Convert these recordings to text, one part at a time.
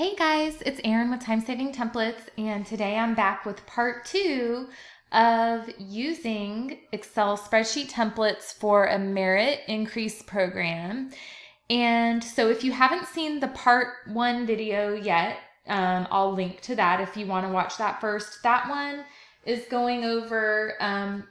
Hey guys, it's Erin with Time Saving Templates, and today I'm back with part two of using Excel spreadsheet templates for a merit increase program. And so if you haven't seen the part one video yet, um, I'll link to that if you want to watch that first. That one is going over um,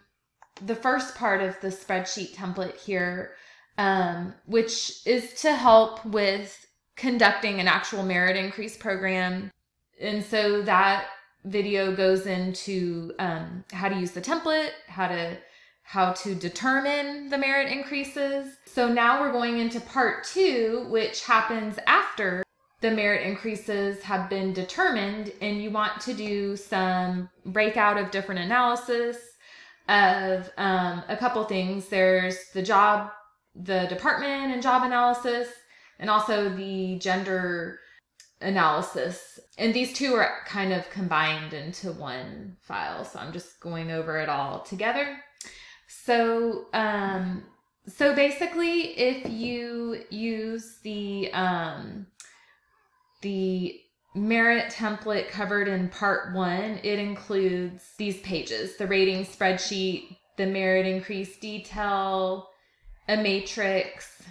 the first part of the spreadsheet template here, um, which is to help with conducting an actual merit increase program. And so that video goes into um, how to use the template, how to how to determine the merit increases. So now we're going into part two, which happens after the merit increases have been determined, and you want to do some breakout of different analysis of um, a couple things. There's the job, the department and job analysis, and also the gender analysis. And these two are kind of combined into one file. So I'm just going over it all together. So, um, so basically, if you use the um, the merit template covered in part one, it includes these pages: the rating spreadsheet, the merit increase detail, a matrix,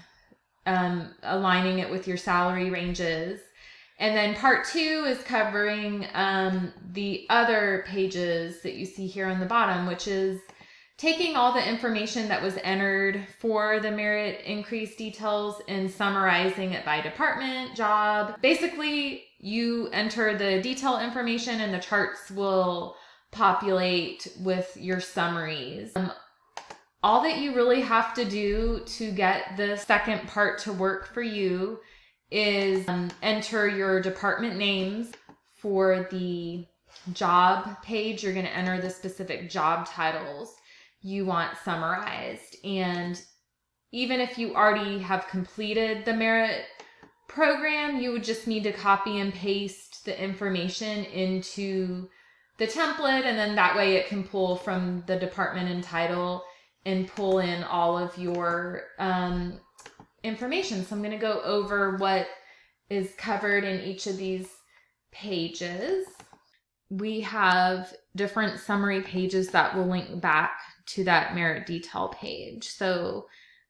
um, aligning it with your salary ranges. And then part two is covering um, the other pages that you see here on the bottom, which is taking all the information that was entered for the merit increase details and summarizing it by department, job. Basically, you enter the detail information and the charts will populate with your summaries. Um, all that you really have to do to get the second part to work for you is um, enter your department names for the job page. You're going to enter the specific job titles you want summarized. And even if you already have completed the merit program, you would just need to copy and paste the information into the template. And then that way it can pull from the department and title and pull in all of your um, information. So I'm going to go over what is covered in each of these pages. We have different summary pages that will link back to that merit detail page. So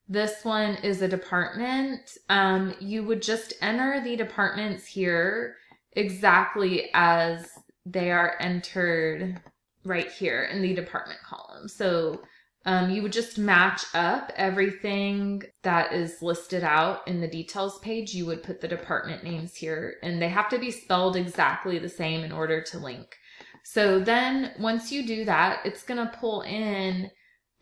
this one is a department. Um, you would just enter the departments here exactly as they are entered right here in the department column. So um, you would just match up everything that is listed out in the details page. You would put the department names here, and they have to be spelled exactly the same in order to link. So then once you do that, it's going to pull in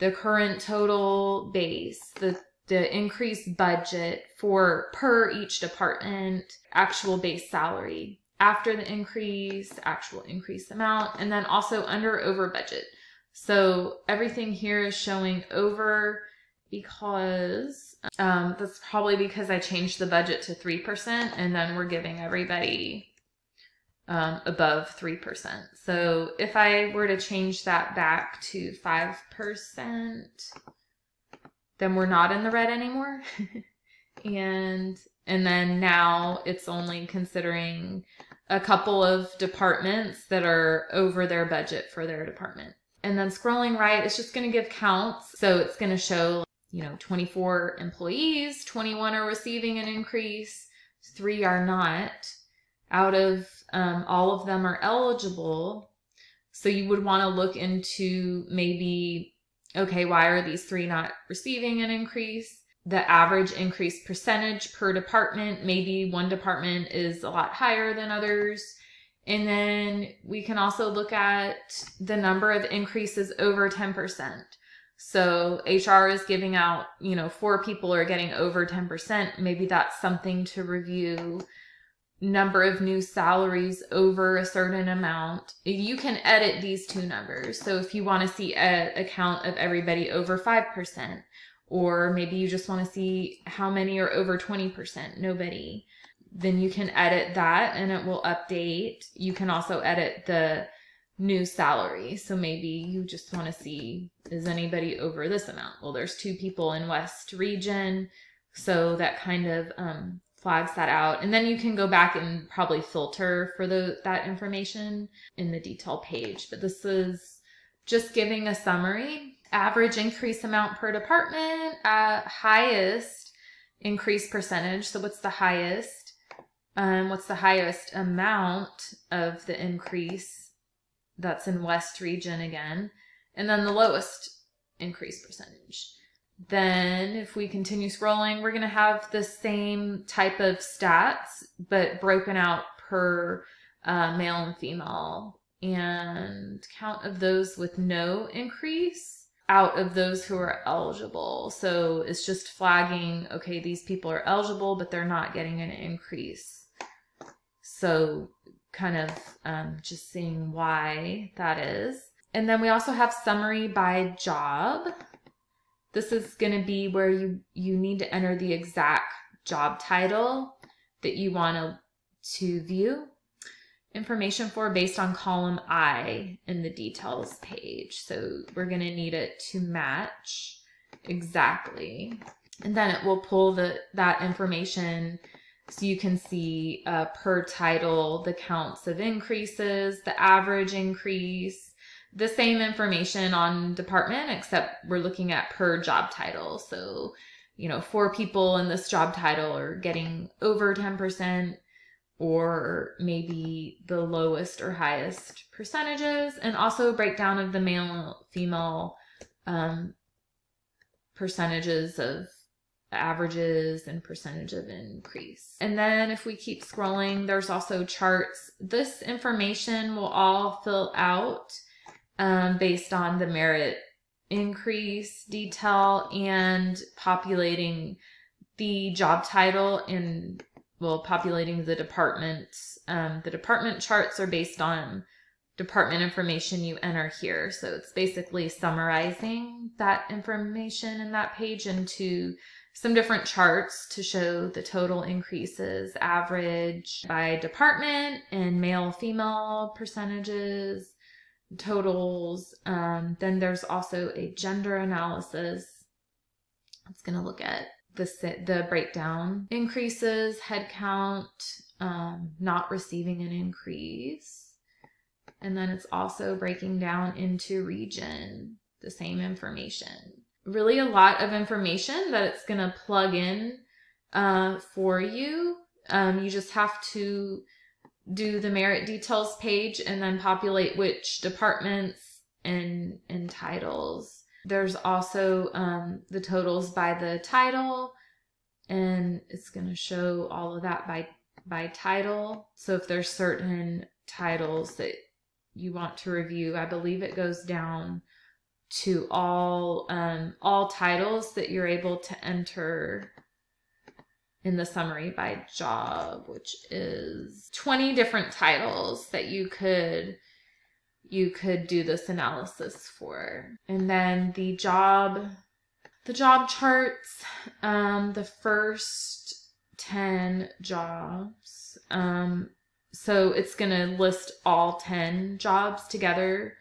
the current total base, the the increased budget for per each department, actual base salary after the increase, actual increase amount, and then also under over budget. So everything here is showing over because um, that's probably because I changed the budget to 3% and then we're giving everybody um, above 3%. So if I were to change that back to 5%, then we're not in the red anymore. and and then now it's only considering a couple of departments that are over their budget for their department. And then scrolling right, it's just going to give counts. So it's going to show, you know, 24 employees, 21 are receiving an increase, three are not. Out of um, all of them are eligible. So you would want to look into maybe, okay, why are these three not receiving an increase? The average increase percentage per department, maybe one department is a lot higher than others and then we can also look at the number of increases over 10%. So HR is giving out, you know, four people are getting over 10%. Maybe that's something to review. Number of new salaries over a certain amount. You can edit these two numbers. So if you want to see a, a count of everybody over 5%, or maybe you just want to see how many are over 20%, nobody then you can edit that and it will update. You can also edit the new salary. So maybe you just want to see is anybody over this amount? Well, there's two people in West region. So that kind of um, flags that out. And then you can go back and probably filter for the that information in the detail page. But this is just giving a summary. Average increase amount per department, uh, highest increase percentage. So what's the highest? Um, what's the highest amount of the increase? That's in West region again. And then the lowest increase percentage. Then if we continue scrolling, we're going to have the same type of stats, but broken out per uh, male and female and count of those with no increase out of those who are eligible. So it's just flagging, okay, these people are eligible, but they're not getting an increase. So kind of um, just seeing why that is. And then we also have summary by job. This is going to be where you, you need to enter the exact job title that you want to, to view information for based on column I in the details page. So we're going to need it to match exactly. And then it will pull the that information so you can see uh, per title the counts of increases, the average increase, the same information on department, except we're looking at per job title. So, you know, four people in this job title are getting over 10%, or maybe the lowest or highest percentages, and also breakdown of the male female um, percentages of averages and percentage of increase. And then if we keep scrolling, there's also charts. This information will all fill out um, based on the merit increase detail and populating the job title and well populating the department. um, the department charts are based on department information you enter here so it's basically summarizing that information in that page into some different charts to show the total increases average by department and male female percentages totals. Um, then there's also a gender analysis. It's going to look at the the breakdown increases, head count, um, not receiving an increase, and then it's also breaking down into region the same information. Really, a lot of information that it's going to plug in uh, for you. Um, you just have to do the merit details page and then populate which departments and and titles. There's also um, the totals by the title, and it's going to show all of that by by title. So if there's certain titles that you want to review, I believe it goes down to all um, all titles that you're able to enter in the summary by job, which is 20 different titles that you could you could do this analysis for. And then the job the job charts, um, the first 10 jobs. Um, so it's going to list all 10 jobs together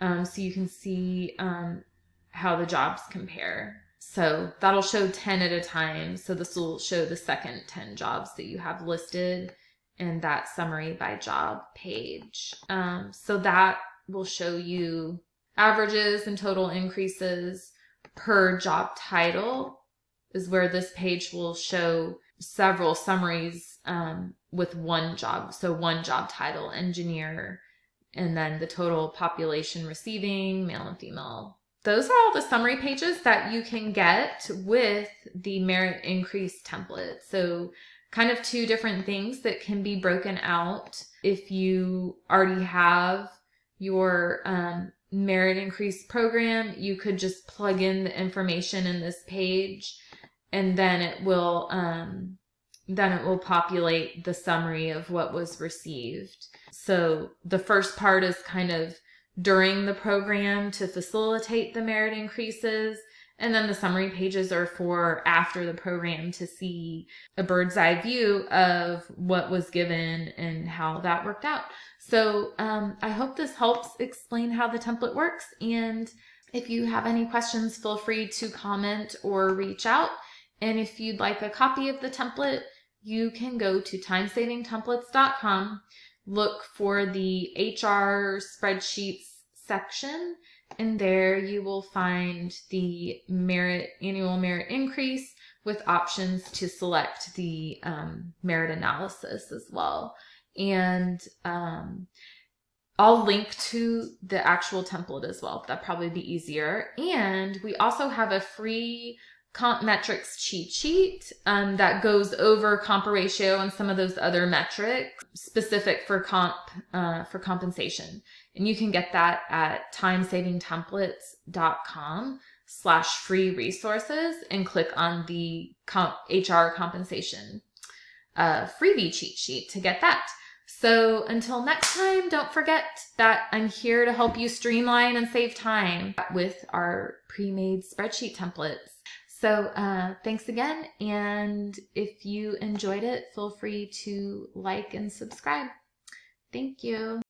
um, so you can see um, how the jobs compare. So that'll show 10 at a time. So this will show the second 10 jobs that you have listed in that summary by job page. Um, so that will show you averages and total increases per job title is where this page will show several summaries um, with one job. So one job title, engineer, and then the total population receiving, male and female. Those are all the summary pages that you can get with the merit increase template. So kind of two different things that can be broken out if you already have your um, merit increase program. You could just plug in the information in this page and then it will um, then it will populate the summary of what was received so the first part is kind of during the program to facilitate the merit increases. And then the summary pages are for after the program to see a bird's eye view of what was given and how that worked out. So um, I hope this helps explain how the template works. And if you have any questions, feel free to comment or reach out. And if you'd like a copy of the template, you can go to timesavingtemplates.com, look for the HR spreadsheets section, and there you will find the merit annual merit increase with options to select the um, merit analysis as well. And um, I'll link to the actual template as well. That'd probably be easier. And we also have a free comp metrics cheat sheet um, that goes over comp ratio and some of those other metrics specific for comp uh, for compensation. And you can get that at timesavingtemplates.com slash free resources and click on the comp HR compensation uh, freebie cheat sheet to get that. So until next time, don't forget that I'm here to help you streamline and save time with our pre-made spreadsheet templates. So uh, thanks again. And if you enjoyed it, feel free to like and subscribe. Thank you.